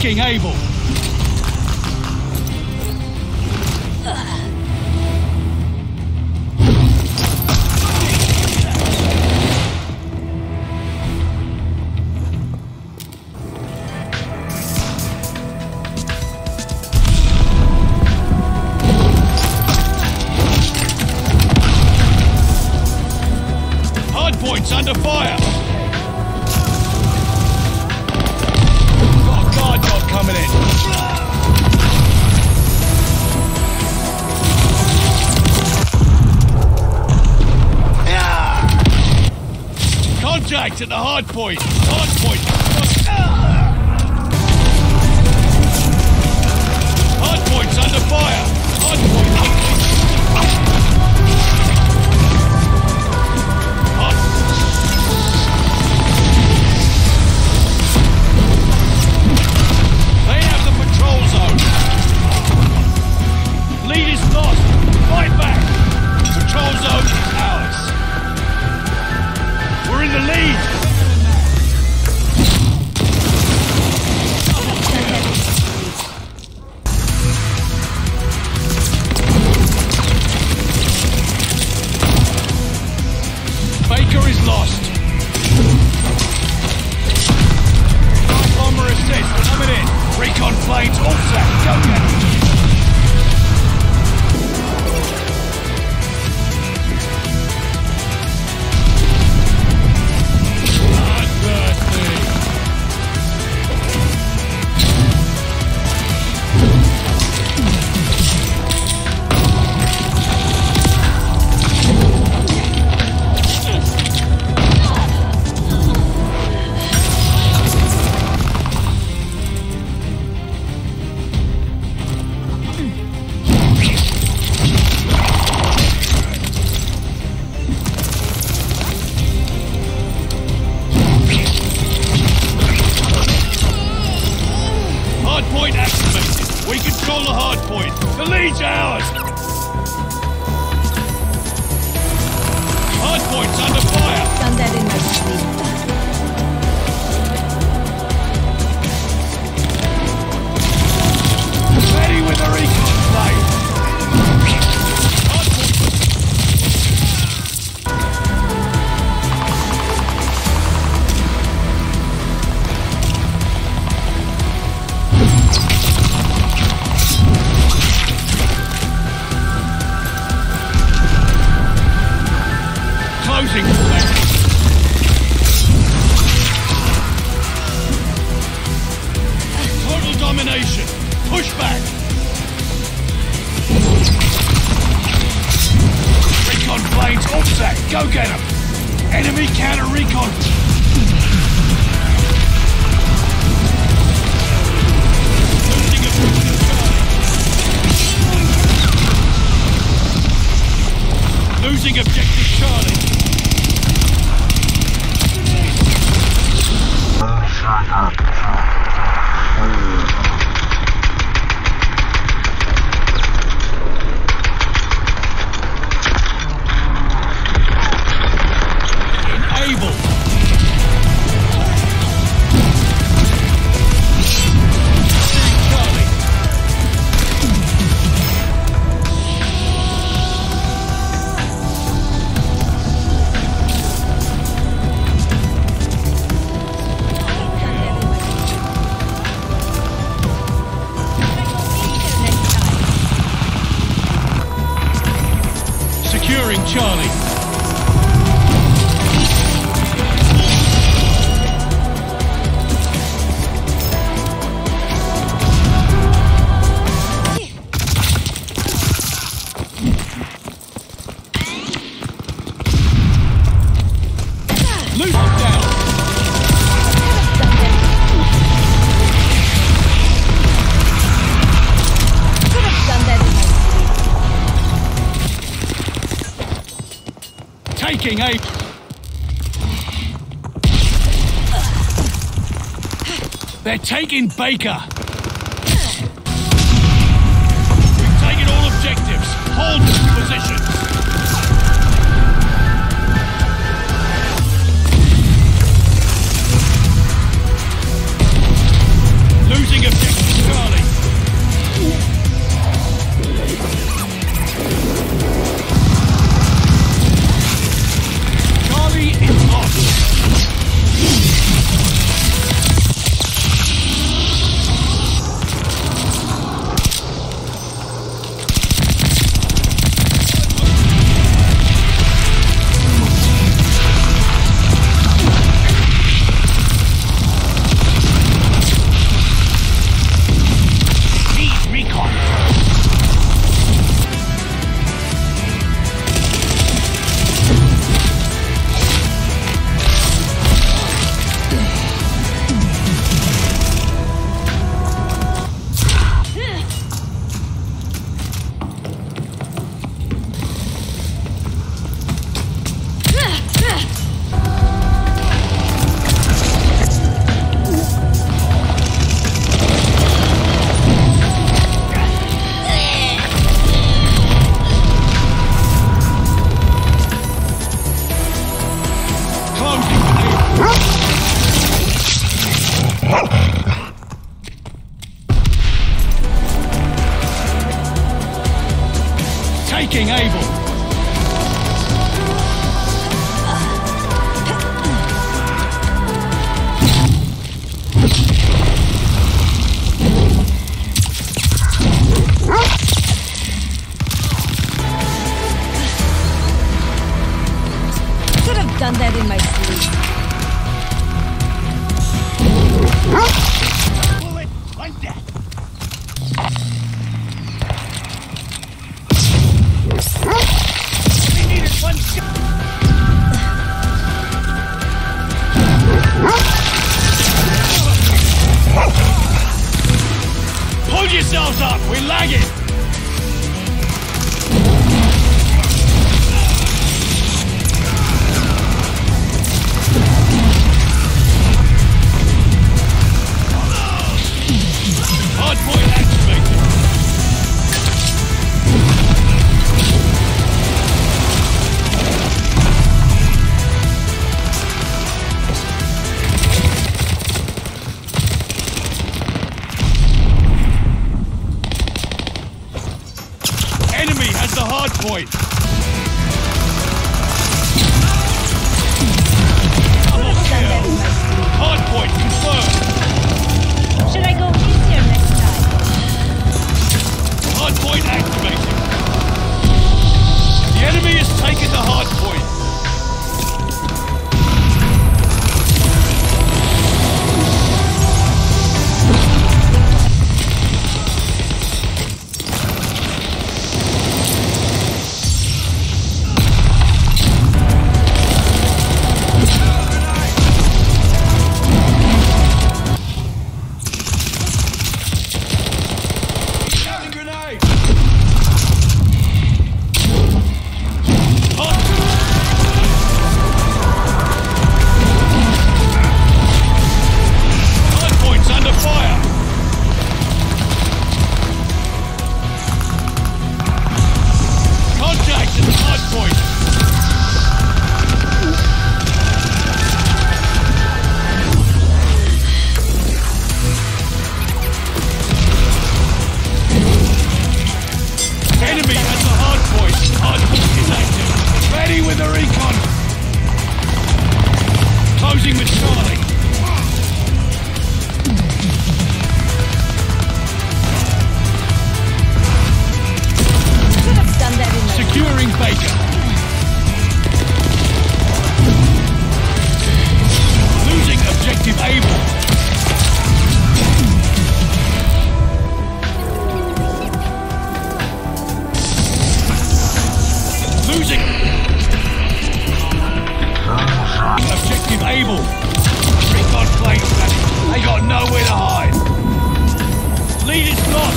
freaking able. right to the hard point. Hard point. Ah! plane's all set. Go get it. The lead's ours! Go get him! Enemy counter recon! Losing objective Charlie! Shut up. Charlie. They're taking Baker. Hold yourselves up! We're lagging! point. is able. On flank They got nowhere to hide. Lead is not.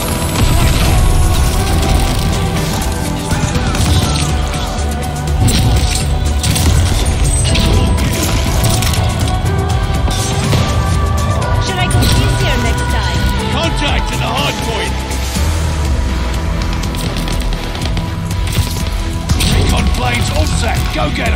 Should I go easier next time? Contact the hard point. Go get